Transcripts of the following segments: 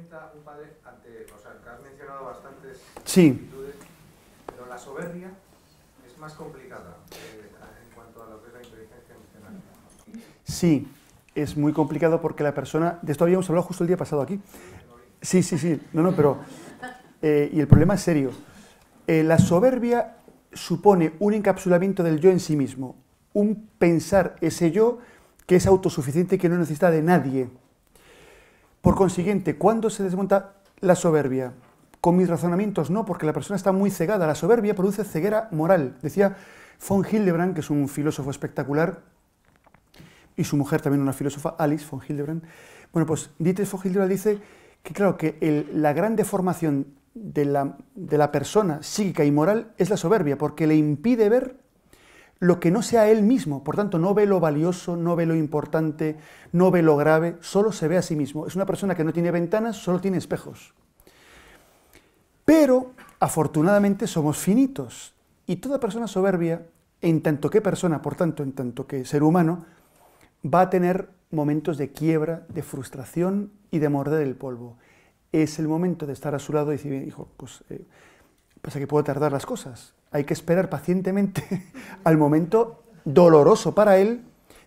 experimenta un padre ante, o sea, que has mencionado bastantes sí. actitudes, pero la soberbia es más complicada eh, en cuanto a lo que es la inteligencia emocional. Sí, es muy complicado porque la persona, de esto habíamos hablado justo el día pasado aquí. Sí, sí, sí, no, no, pero, eh, y el problema es serio. Eh, la soberbia supone un encapsulamiento del yo en sí mismo, un pensar ese yo que es autosuficiente y que no necesita de nadie. Por consiguiente, ¿cuándo se desmonta la soberbia? Con mis razonamientos no, porque la persona está muy cegada. La soberbia produce ceguera moral. Decía von Hildebrand, que es un filósofo espectacular, y su mujer también una filósofa, Alice von Hildebrand. Bueno, pues Dietrich von Hildebrand dice que claro, que la gran deformación de la persona psíquica y moral es la soberbia, porque le impide ver lo que no sea él mismo. Por tanto, no ve lo valioso, no ve lo importante, no ve lo grave, solo se ve a sí mismo. Es una persona que no tiene ventanas, solo tiene espejos. Pero, afortunadamente, somos finitos. Y toda persona soberbia, en tanto que persona, por tanto, en tanto que ser humano, va a tener momentos de quiebra, de frustración y de morder el polvo. Es el momento de estar a su lado y decir, hijo, pues eh, pasa que puedo tardar las cosas. Hay que esperar pacientemente al momento doloroso para él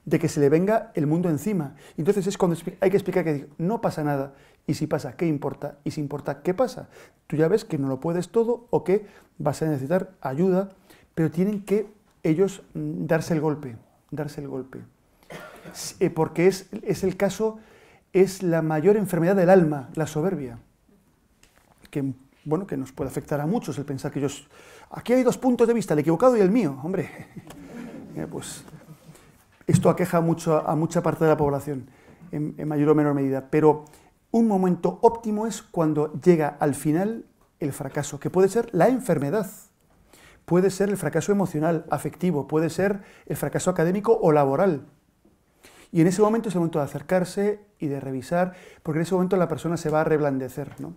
de que se le venga el mundo encima. Entonces es cuando hay que explicar que no pasa nada. Y si pasa, ¿qué importa? Y si importa, ¿qué pasa? Tú ya ves que no lo puedes todo o que vas a necesitar ayuda, pero tienen que ellos mm, darse el golpe, darse el golpe. Eh, Porque es, es el caso, es la mayor enfermedad del alma, la soberbia que, bueno, que nos puede afectar a muchos el pensar que yo... Aquí hay dos puntos de vista, el equivocado y el mío. Hombre, eh, pues esto aqueja mucho a mucha parte de la población, en, en mayor o menor medida. Pero un momento óptimo es cuando llega al final el fracaso, que puede ser la enfermedad, puede ser el fracaso emocional, afectivo, puede ser el fracaso académico o laboral. Y en ese momento es el momento de acercarse y de revisar, porque en ese momento la persona se va a reblandecer. ¿no?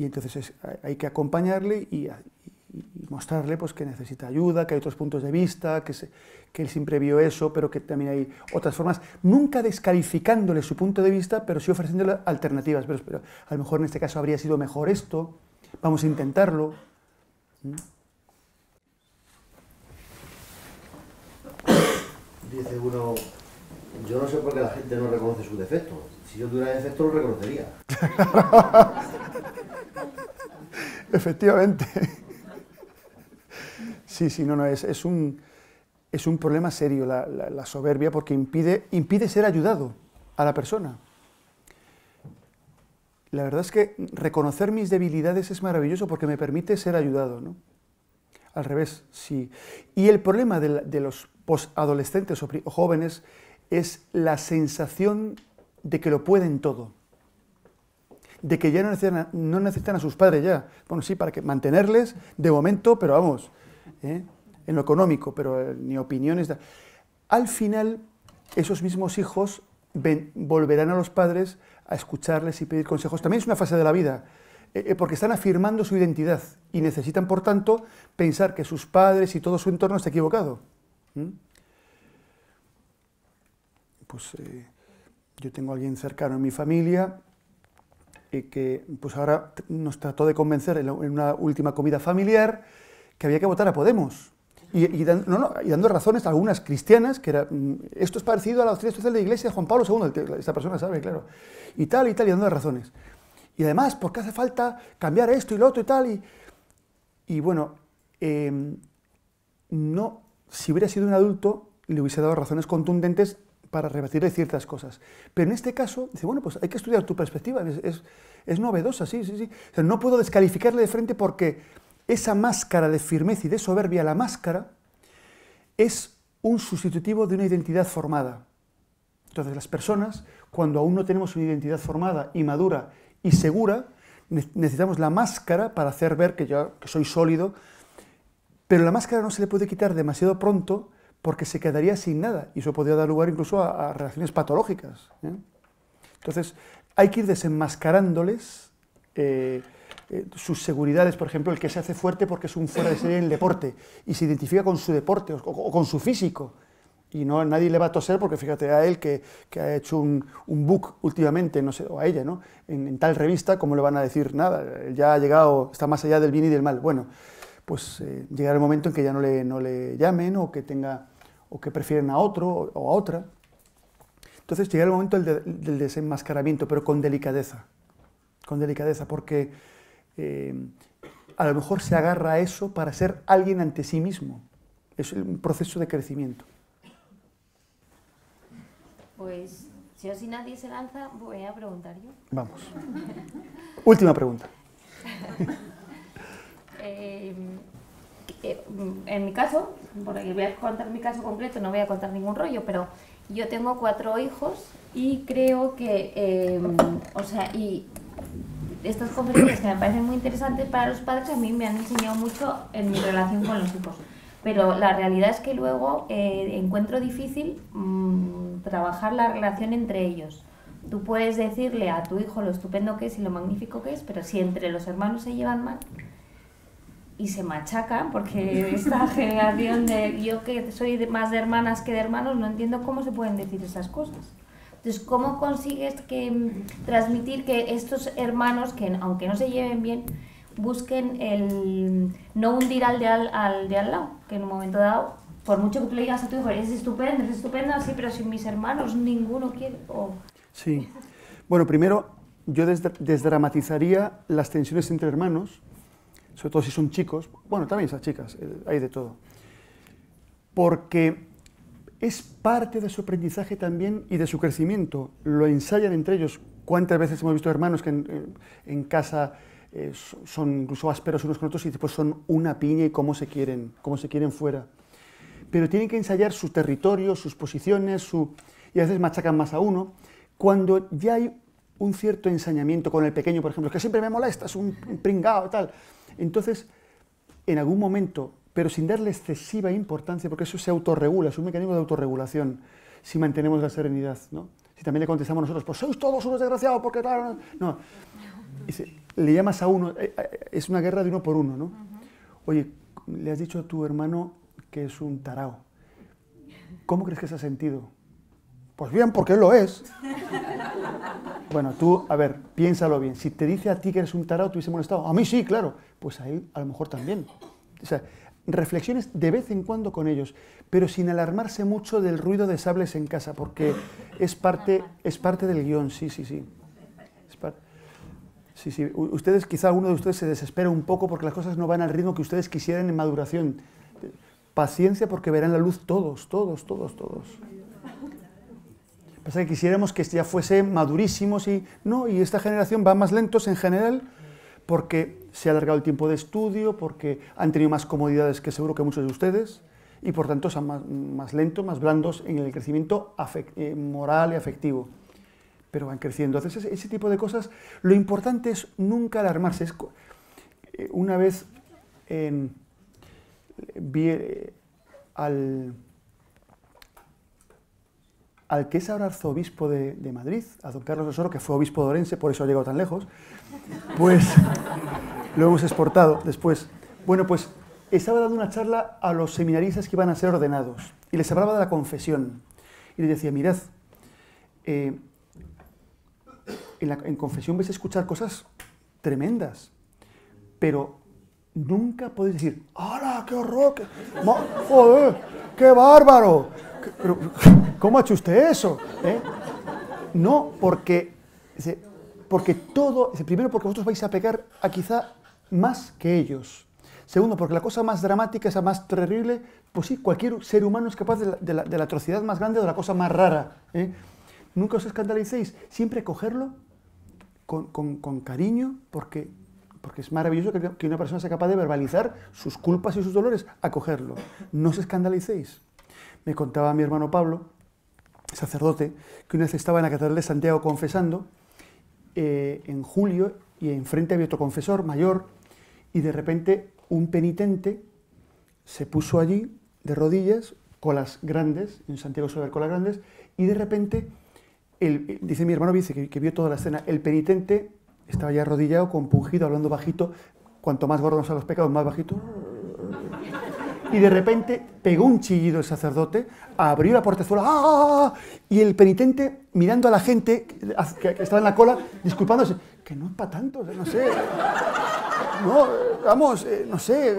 Y entonces es- hay que acompañarle y, mostrarle pues, que necesita ayuda, que hay otros puntos de vista, que, se- que él siempre vio eso, pero que también hay otras formas, nunca descalificándole su punto de vista, pero sí ofreciéndole alternativas. Pero, pero a lo mejor en este caso habría sido mejor esto, vamos a intentarlo. Dice uno, yo no sé por qué la gente no reconoce sus defectos. Si yo tuviera defectos, lo reconocería. Efectivamente. Sí, sí, no, no, es, es un, es un problema serio la, soberbia porque impide, impide ser ayudado a la persona. La verdad es que reconocer mis debilidades es maravilloso porque me permite ser ayudado, ¿no? Al revés, sí. Y el problema de, de los pri- o jóvenes es la sensación de que lo pueden todo de que ya no necesitan, a, sus padres ya. Bueno, sí, para que mantenerles de momento, pero vamos, ¿eh? en lo económico, pero eh, ni opiniones. da- Al final, esos mismos hijos volverán a los padres a escucharles y pedir consejos. También es una fase de la vida, eh, porque están afirmando su identidad y necesitan, por tanto, pensar que sus padres y todo su entorno está equivocado. ¿Mm? Pues yo tengo a alguien cercano en mi familia eh, que pues ahora nos trató de convencer en, una última comida familiar que había que votar a Podemos. Y, dando razones a algunas cristianas, que era, mm, esto es parecido a la doctrina social de la Iglesia de Juan Pablo II, esta persona sabe, claro, y tal, y tal, y dando razones. Y además, porque hace falta cambiar esto y lo otro y tal, y, y bueno, em, no, si hubiera sido un adulto, le hubiese dado razones contundentes para rebatirle ciertas cosas. Pero en este caso, dice, bueno, pues hay que estudiar tu perspectiva, es, es- novedosa, sí, sí, sí. No puedo descalificarle de frente porque esa máscara de firmeza y de soberbia, la máscara, es un sustitutivo de una identidad formada. Entonces, las personas, cuando aún no tenemos una identidad formada y madura y segura, ne- necesitamos la máscara para hacer ver que yo que soy sólido, pero la máscara no se le puede quitar demasiado pronto porque se quedaría sin nada y eso podría dar lugar incluso a, a relaciones patológicas. ¿eh? Entonces, hay que ir desenmascarándoles eh, eh, sus seguridades, por ejemplo, el que se hace fuerte porque es un fuera de serie en el deporte y se identifica con su deporte o, con su físico. Y no, nadie le va a toser porque fíjate a él que, que ha hecho un, un, book últimamente, no sé, o a ella, ¿no? En, tal revista, ¿cómo le van a decir nada? Ya ha llegado, está más allá del bien y del mal. Bueno, pues eh, llegará el momento en que ya no le, no le llamen o que tenga o que prefieren a otro o a otra. Entonces llegará el momento del, de, del desenmascaramiento, pero con delicadeza, con delicadeza, porque eh, a lo mejor se agarra a eso para ser alguien ante sí mismo. Es un proceso de crecimiento. Pues si así nadie se lanza, voy a preguntar yo. Vamos. Última pregunta. eh, en mi caso, porque voy a contar mi caso completo, no voy a contar ningún rollo, pero yo tengo cuatro hijos y creo que, eh, o sea, y estas conferencias que me parecen muy interesantes para los padres a mí me han enseñado mucho en mi relación con los hijos. Pero la realidad es que luego eh, encuentro difícil mmm, trabajar la relación entre ellos. Tú puedes decirle a tu hijo lo estupendo que es y lo magnífico que es, pero si entre los hermanos se llevan mal y se machacan, porque esta generación de yo que soy de, más de hermanas que de hermanos, no entiendo cómo se pueden decir esas cosas. Entonces, ¿cómo consigues que, transmitir que estos hermanos, que aunque no se lleven bien, busquen el no hundir al de al, al de al lado? Que en un momento dado, por mucho que tú le digas a tu hijo, eres estupendo, eres estupendo, sí, pero sin mis hermanos ninguno quiere. O... Sí. Bueno, primero, yo desdramatizaría las tensiones entre hermanos, sobre todo si son chicos, bueno, también esas chicas, eh, hay de todo. Porque es parte de su aprendizaje también y de su crecimiento. Lo ensayan entre ellos. ¿Cuántas veces hemos visto hermanos que en, en casa eh, son incluso ásperos unos con otros y después son una piña y cómo se quieren, cómo se quieren fuera? Pero tienen que ensayar su territorio, sus posiciones, su, y a veces machacan más a uno. Cuando ya hay un cierto ensañamiento con el pequeño, por ejemplo, que siempre me molesta, es un pringao tal, entonces, en algún momento pero sin darle excesiva importancia, porque eso se autorregula, es un mecanismo de autorregulación, si mantenemos la serenidad. ¿no? Si también le contestamos nosotros, pues sois todos unos desgraciados, porque claro, no. Dice, le llamas a uno, es una guerra de uno por uno, ¿no? Oye, le has dicho a tu hermano que es un tarao. ¿Cómo crees que se ha sentido? Pues bien, porque él lo es. Bueno, tú, a ver, piénsalo bien. Si te dice a ti que eres un tarao, te hubiese molestado. A mí sí, claro. Pues a él a lo mejor también. O sea, reflexiones de vez en cuando con ellos, pero sin alarmarse mucho del ruido de sables en casa, porque es parte, es parte del guion, sí, sí, sí. Sí, sí. Ustedes, quizá uno de ustedes se desespera un poco porque las cosas no van al ritmo que ustedes quisieran en maduración. Paciencia porque verán la luz todos, todos, todos, todos. Pasa que quisiéramos que ya fuese madurísimos y no, y esta generación va más lentos en general porque se ha alargado el tiempo de estudio, porque han tenido más comodidades que seguro que muchos de ustedes, y por tanto son más, más lentos, más blandos en el crecimiento eh, moral y afectivo. Pero van creciendo. Entonces, ese, tipo de cosas, lo importante es nunca alarmarse. Es, eh, una vez eh, vi al, al que es ahora arzobispo de, de, Madrid, a don Carlos Osoro, que fue obispo de Orense, por eso ha llegado tan lejos, pues lo hemos exportado después. Bueno, pues estaba dando una charla a los seminaristas que iban a ser ordenados y les hablaba de la confesión. Y les decía, mirad, eh, en, la, en confesión vais a escuchar cosas tremendas, pero nunca podéis decir, ¡hala, qué horror! Qué, ¡Joder! ¡Qué bárbaro! ¿Cómo ha hecho usted eso? ¿Eh? No, porque, porque todo, primero porque vosotros vais a pecar a quizá más que ellos. Segundo, porque la cosa más dramática, esa más terrible, pues sí, cualquier ser humano es capaz de la atrocidad más grande o de la cosa más rara. ¿eh? Nunca os escandalicéis, siempre cogerlo con, con, con cariño, porque, porque es maravilloso que, una persona sea capaz de verbalizar sus culpas y sus dolores, acogerlo. No os escandalicéis. Me contaba mi hermano Pablo, sacerdote, que una vez estaba en la Catedral de Santiago confesando, eh, en julio, y enfrente había otro confesor mayor, y de repente un penitente se puso allí de rodillas, colas grandes, en Santiago suele haber colas grandes, y de repente, el, dice mi hermano, dice que, vio toda la escena, el penitente estaba ya arrodillado, compungido, hablando bajito, cuanto más gordos son los pecados, más bajito, y de repente pegó un chillido el sacerdote, abrió la portezuela ¡ah! y el penitente mirando a la gente que estaba en la cola, disculpándose, que no es para tanto, no sé, no, vamos, eh, no sé.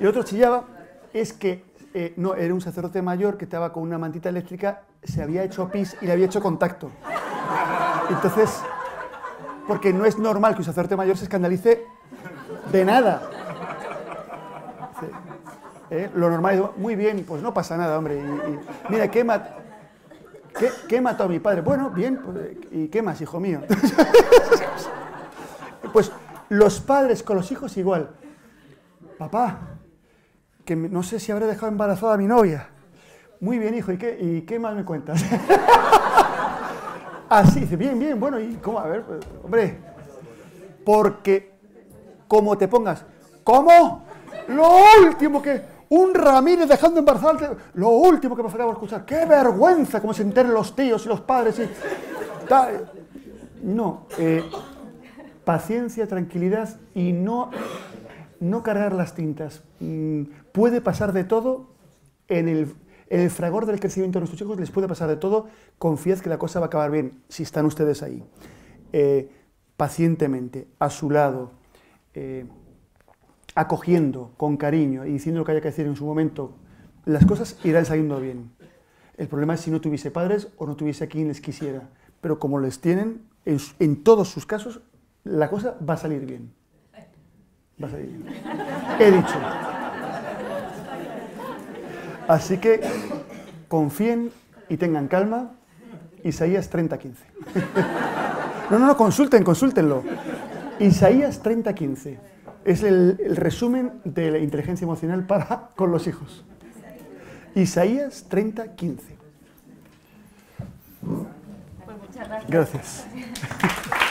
Y otro chillaba, es que eh, no, era un sacerdote mayor que estaba con una mantita eléctrica, se había hecho pis y le había hecho contacto. Entonces, porque no es normal que un sacerdote mayor se escandalice de nada. ¿Eh? Lo normal es, muy bien, pues no pasa nada, hombre. Mira, ¿qué, mat ¿qué, ¿qué, mató a mi padre? Bueno, bien, pues, ¿y qué más, hijo mío? pues los padres con los hijos igual. Papá, que no sé si habré dejado embarazada a mi novia. Muy bien, hijo, ¿y qué, y qué más me cuentas? Así, dice, bien, bien, bueno, ¿y cómo? A ver, pues, hombre, porque como te pongas, ¿cómo? Lo último que, un Ramírez dejando embarazada, lo último que me faltaba escuchar, qué vergüenza, como se enteren los tíos y los padres y tal. No, eh, paciencia, tranquilidad y no, no cargar las tintas. Mm, puede pasar de todo en el, el, fragor del crecimiento de nuestros hijos, les puede pasar de todo. Confiad que la cosa va a acabar bien si están ustedes ahí. Eh, pacientemente, a su lado, eh, acogiendo con cariño y diciendo lo que haya que decir en su momento, las cosas irán saliendo bien. El problema es si no tuviese padres o no tuviese a quien les quisiera. Pero como les tienen, en, en todos sus casos, la cosa va a salir bien. Va a salir bien. He dicho. Así que confíen y tengan calma. Isaías 30:15. No, no, no, consulten, consúltenlo. Isaías 30:15 es el, el, resumen de la inteligencia emocional para con los hijos. Isaías 30:15. Pues muchas gracias. Gracias.